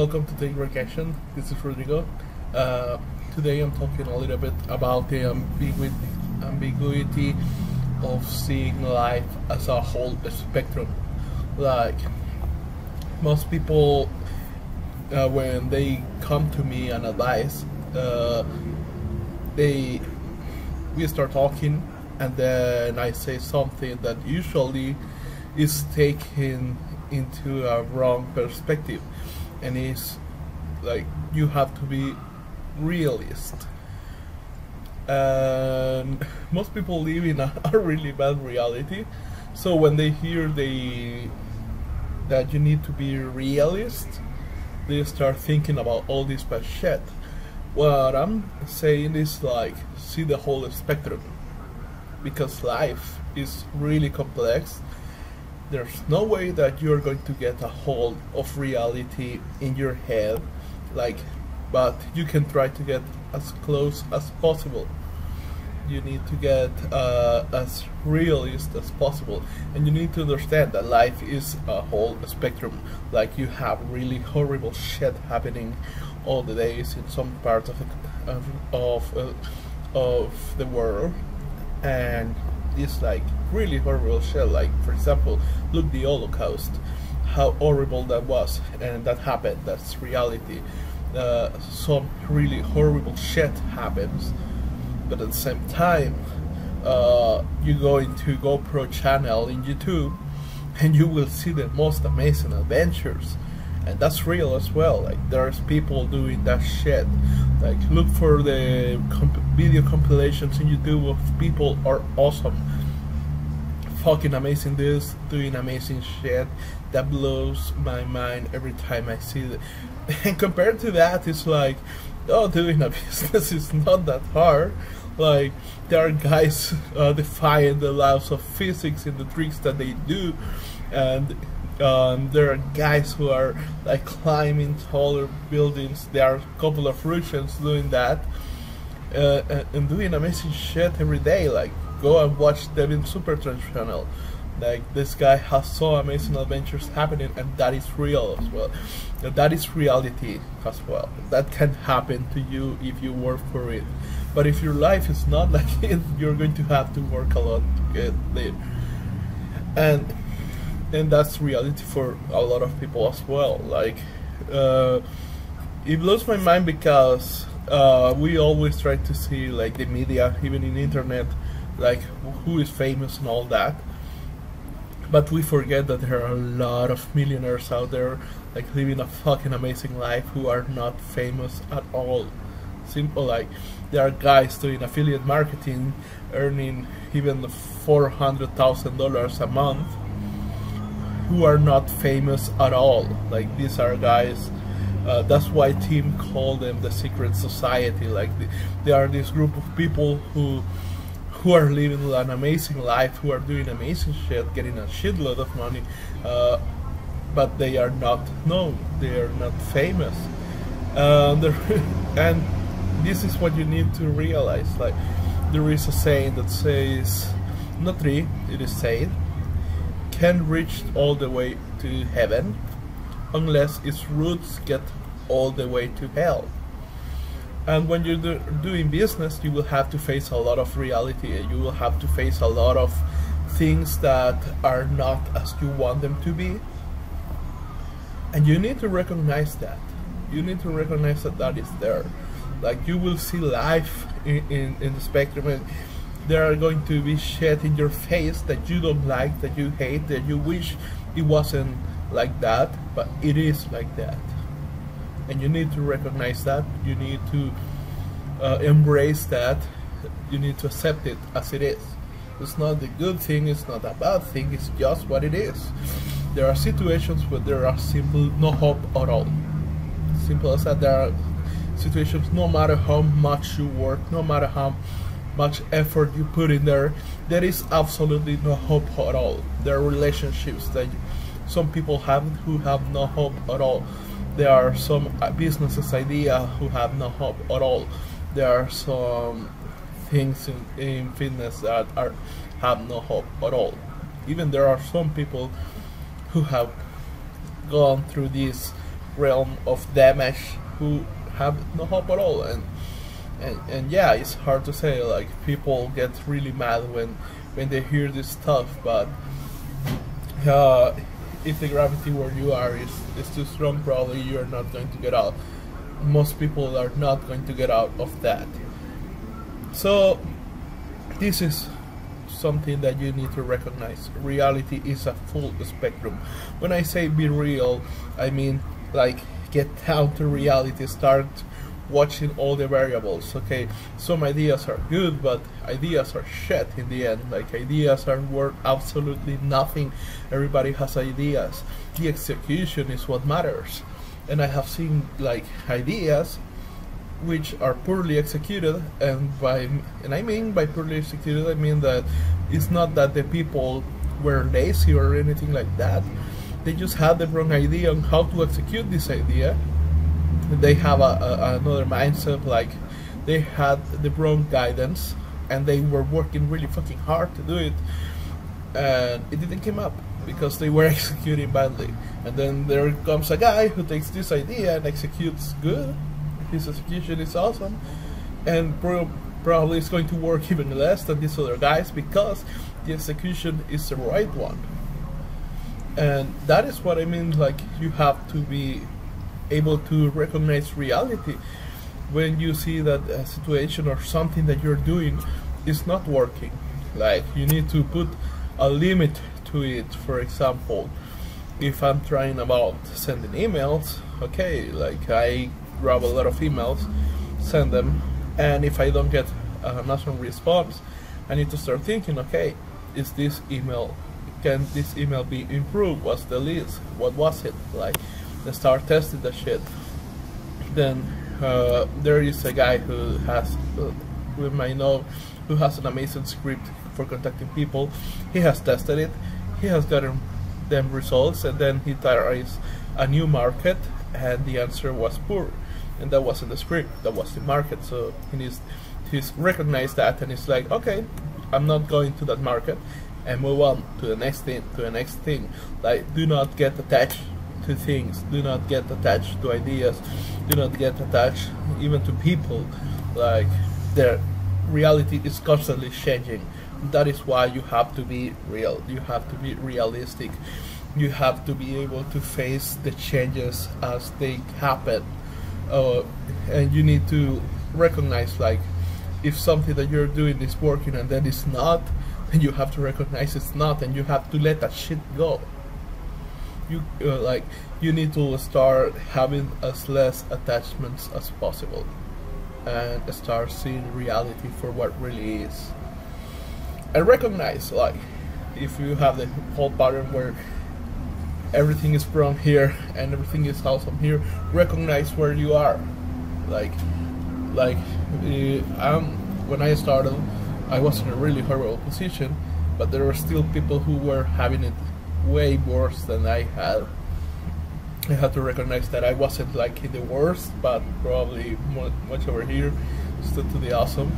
Welcome to Take Action. This is Rodrigo. Uh, today I'm talking a little bit about the ambiguity, ambiguity of seeing life as a whole spectrum. Like most people, uh, when they come to me and advice, uh, they we start talking, and then I say something that usually is taken into a wrong perspective and it's like you have to be realist. And most people live in a, a really bad reality. So when they hear they that you need to be realist they start thinking about all this bad shit. What i'm saying is like see the whole spectrum. Because life is really complex there's no way that you're going to get a hold of reality in your head like but you can try to get as close as possible. You need to get uh, as realist as possible and you need to understand that life is a whole spectrum. Like you have really horrible shit happening all the days in some parts of of, of, uh, of the world and this like really horrible shit. Like for example, look the Holocaust, how horrible that was, and that happened. That's reality. Uh, some really horrible shit happens, but at the same time, uh, you go into GoPro channel in YouTube, and you will see the most amazing adventures and that's real as well like there's people doing that shit like look for the comp video compilations in youtube of people are awesome fucking amazing this doing amazing shit that blows my mind every time i see it. And compared to that it's like oh doing a business is not that hard. Like there are guys uh, defying the laws of physics in the tricks that they do. And um, there are guys who are like climbing taller buildings. There are a couple of Russians doing that uh, and doing amazing shit every day. Like go and watch Devin Supertramp channel. Like this guy has so amazing adventures happening, and that is real as well. That is reality as well. That can happen to you if you work for it. But if your life is not like it, you're going to have to work a lot to get there. And and that's reality for a lot of people as well. Like, uh, it blows my mind because uh, we always try to see like the media, even in internet, like who is famous and all that. But we forget that there are a lot of millionaires out there, like living a fucking amazing life, who are not famous at all. Simple like there are guys doing affiliate marketing, earning even four hundred thousand dollars a month who are not famous at all. Like these are guys. Uh, that's why Tim called them the secret society. Like the, they are this group of people who who are living an amazing life, who are doing amazing shit, getting a shitload of money, uh, but they are not known. They are not famous. Uh, and this is what you need to realize. Like there is a saying that says, not three, it is said can reach all the way to heaven unless its roots get all the way to hell. And when you're do doing business, you will have to face a lot of reality. You will have to face a lot of things that are not as you want them to be. And you need to recognize that. You need to recognize that that is there. Like you will see life in, in, in the spectrum. And there are going to be shit in your face that you don't like, that you hate, that you wish it wasn't like that, but it is like that. And you need to recognize that, you need to uh, embrace that, you need to accept it as it is. It's not the good thing, it's not a bad thing, it's just what it is. There are situations where there are simple no hope at all. Simple as that, there are situations no matter how much you work, no matter how much effort you put in there, there is absolutely no hope at all. There are relationships that some people have who have no hope at all. There are some businesses idea who have no hope at all. There are some things in, in fitness that are have no hope at all. Even there are some people who have gone through this realm of damage who have no hope at all and and, and yeah it's hard to say like people get really mad when when they hear this stuff but uh, if the gravity where you are is, is too strong probably you're not going to get out most people are not going to get out of that so this is something that you need to recognize. Reality is a full spectrum. When I say be real, I mean like get down to reality, start watching all the variables. Okay, some ideas are good, but ideas are shit in the end. Like ideas are worth absolutely nothing. Everybody has ideas. The execution is what matters. And I have seen like ideas which are poorly executed and by and I mean by poorly executed I mean that it's not that the people were lazy or anything like that they just had the wrong idea on how to execute this idea they have a, a, another mindset like they had the wrong guidance and they were working really fucking hard to do it and it didn't come up because they were executing badly and then there comes a guy who takes this idea and executes good his execution is awesome, and pro probably is going to work even less than these other guys because the execution is the right one. And that is what I mean. Like you have to be able to recognize reality when you see that a situation or something that you're doing is not working. Like you need to put a limit to it. For example, if I'm trying about sending emails, okay, like I grab a lot of emails, send them, and if I don't get a national response, I need to start thinking, okay, is this email, can this email be improved? What's the list? What was it? Like, and start testing the shit. Then uh, there is a guy who has, uh, we might know, who has an amazing script for contacting people. He has tested it, he has gotten them results, and then he tries a new market, and the answer was poor and that wasn't the script that was the market so he needs he's recognized that and he's like okay i'm not going to that market and move on to the next thing to the next thing like do not get attached to things. Do not get attached to ideas. Do not get attached even to people. Like their reality is constantly changing. That is why you have to be real. You have to be realistic. You have to be able to face the changes as they happen. Uh, and you need to recognize like if something that you're doing is working and then it's not then you have to recognize it's not and you have to let that shit go you uh, like you need to start having as less attachments as possible and start seeing reality for what really is. And recognize like if you have the whole pattern where everything is from here and everything is awesome here recognize where you are. Like like uh, when I started I was in a really horrible position but there were still people who were having it way worse than I had I had to recognize that I wasn't like the worst but probably much over here stood to the awesome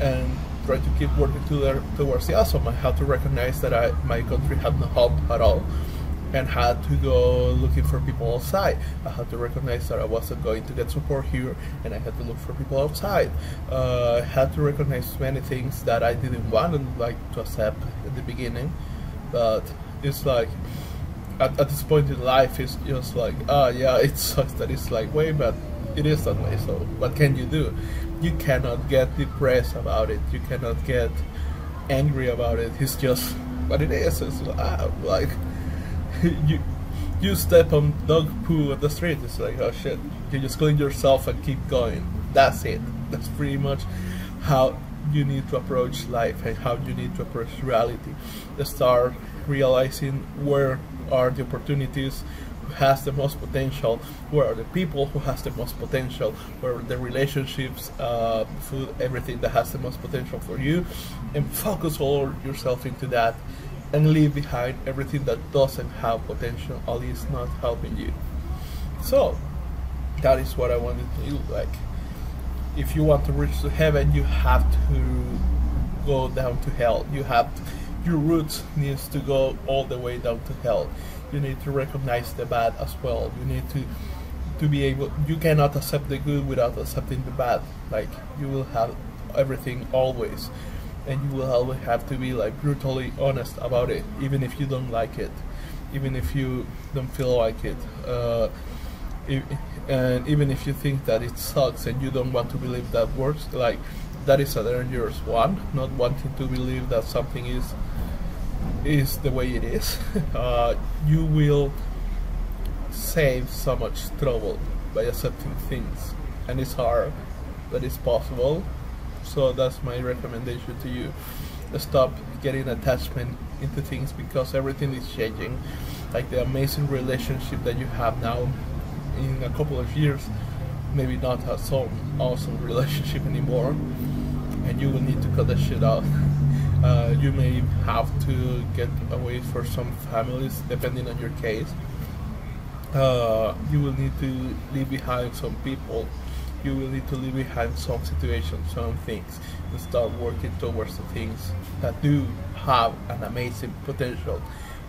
and try to keep working to the, towards the awesome I had to recognize that I, my country had no hope at all and had to go looking for people outside. I had to recognize that I wasn't going to get support here and I had to look for people outside. Uh, I had to recognize many things that I didn't want to like to accept at the beginning, but it's like at, at this point in life it's just like ah oh, yeah it sucks that it's like way but it is that way so what can you do you cannot get depressed about it you cannot get angry about it it's just what it is it's ah, like you you step on dog poo on the street, it's like oh shit. You just clean yourself and keep going. That's it. That's pretty much how you need to approach life and how you need to approach reality. Start realizing where are the opportunities, who has the most potential, where are the people who has the most potential, where the relationships, uh, food, everything that has the most potential for you, and focus all yourself into that and leave behind everything that doesn't have potential or is not helping you. So that is what I wanted to do. Like if you want to reach to heaven you have to go down to hell. You have to, your roots needs to go all the way down to hell. you need to recognize the bad as well. You need to to be able. You cannot accept the good without accepting the bad. Like you will have everything always, and you will always have to be like brutally honest about it, even if you don't like it, even if you don't feel like it. Uh, if, and even if you think that it sucks and you don't want to believe that works, like that is a dangerous one. Not wanting to believe that something is is the way it is, uh, you will save so much trouble by accepting things. And it's hard, but it's possible. So that's my recommendation to you. Stop getting attachment into things because everything is changing. Like the amazing relationship that you have now in a couple of years, maybe not a so awesome relationship anymore. And you will need to cut that shit out. Uh, you may have to get away for some families, depending on your case. Uh, you will need to leave behind some people. You will need to leave behind some situations, some things, and start working towards the things that do have an amazing potential.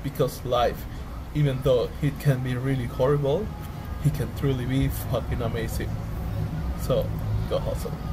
Because life, even though it can be really horrible, it can truly be fucking amazing. So, go hustle.